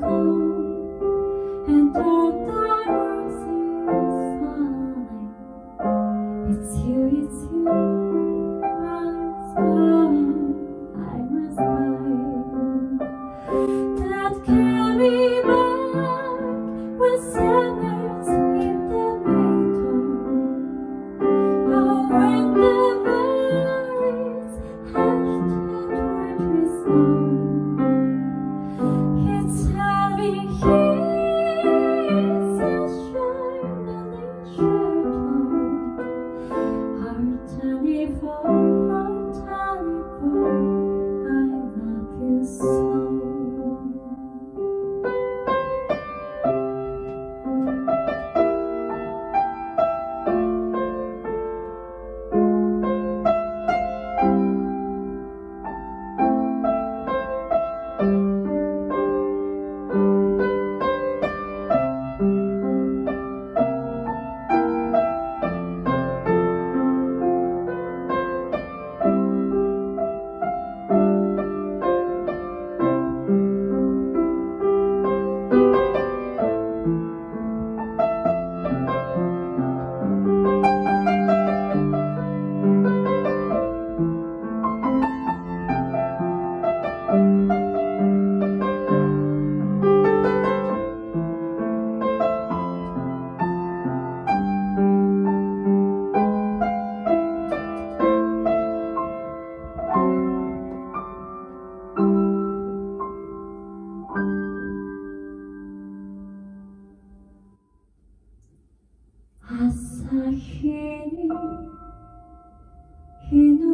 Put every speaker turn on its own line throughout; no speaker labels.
Oh.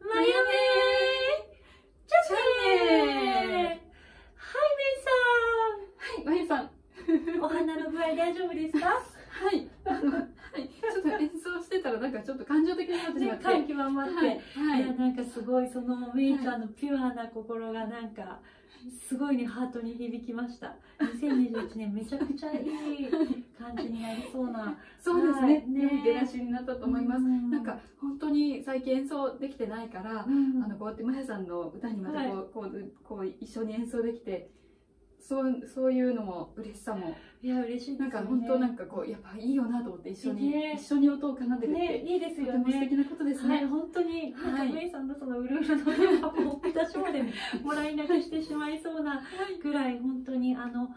Miami. 心がなんかすごいねハートに響きました。2021年めちゃくちゃいい感じになりそうな。
そうですね。ね。出だしになったと思います、うん、なんか本当に最近演奏できてないから、うん、あのこうやってまやさんの歌にまたこうはい、こうこう一緒に演奏できてそうそういうのも嬉しさも。
いや嬉しい、ね、
なんか本当なんかこうやっぱいいよなと思って一緒に、ね、一緒に音を奏でるって、ね、
いいですよね。
素敵なことですね、
はい、本当になんかメイさんのそのうるうるの電話も私までもらい泣きしてしまいそうなぐらい本当にあの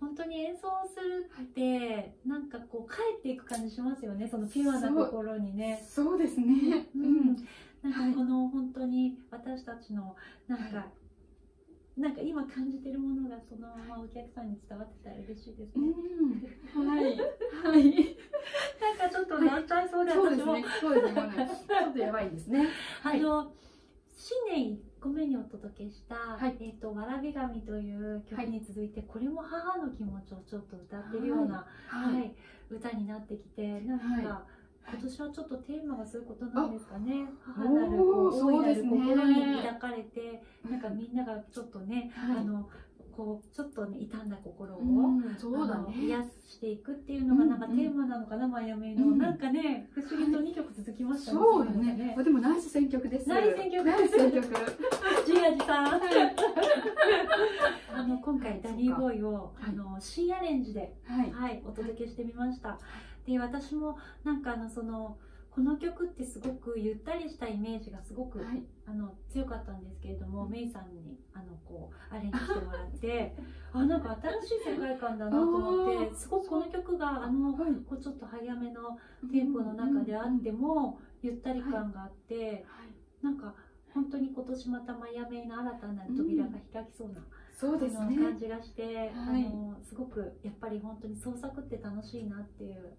本当に演奏するって、なんかこう帰っていく感じしますよねそのピュアなところにね。
そうですね。
うん、なんかこの本当に私たちのなんか、なんか今感じてるものがそのままお客さんに伝わってたら嬉しいですね。
うん、はい、はい、
なんかちょっとなっちゃいそうで、私も。
そうですね。そうですね。ちょっとやばいですね。
あの、新年1個目にお届けした、
はい。
えっ、と、わらび神という曲に続いて、これも母の気持ちをちょっと歌ってるような、はい、歌になってきて、なんか、
は
今年はちょっとテーマがそういうことなんですかね。母
お
なる、大いなる心に抱かれて、なんかみんながちょっとね、
はい
あの、こう、ちょっとね、傷んだ心を、
うん、そうだね。
癒していくっていうのがなんか
うんうん
テーマなのかな、マイアミの、
うん
なんかね不思議と2曲続きましたね、
そうだ
いのが
ね。あでもナイス選曲です。
ナイス選曲
ナイス選曲。
ジアジさんあの今回ダニーボーイを
はい。
あの新アレンジで、
はい。
はい、お届けしてみました。で私もなんかあのそのこの曲ってすごくゆったりしたイメージがすごく、
はい。
あの強かったんですけれども、メイさんにあのこうアレンジしてもらってあなんか新しい世界観だなと思ってすごくこの曲があの
はい。
こうちょっと早めのテンポの中であってもゆったり感があって、なんか本当に今年またマイアミの新たな扉が開きそうな、
そうですね。
感じがして、
はい
あのすごくやっぱり本当に創作って楽しいなっていう、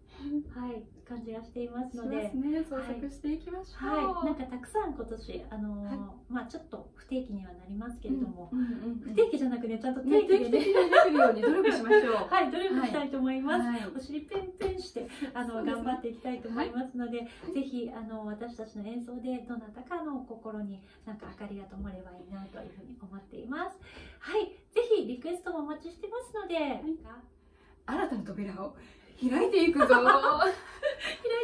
はい、感じがしています
し
ので。
ね。創作していきましょう。
はい、なんかたくさん今年あの、
はい
まあちょっと不定期にはなりますけれども、
うんうんうん
不定期じゃなくねちゃんと
ね
定期でね
定期的にできるように努力しましょう。
はい努力したいと思います、
はい。
お尻ペンペンしてあの、
ね
頑張っていきたいと思いますので、ぜひあの私たちの演奏でどなたかの心になんか明かりが灯ればいいなというふうに思っています。はい、ぜひリクエストもお待ちしてますので、
新たな扉を開いていくぞ。
開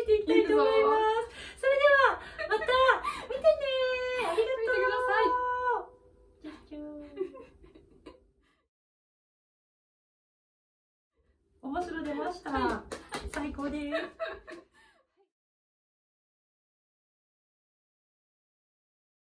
いていきたいと思います。それではまた見てねありがとう。
見てください。
面白出ました。最高です。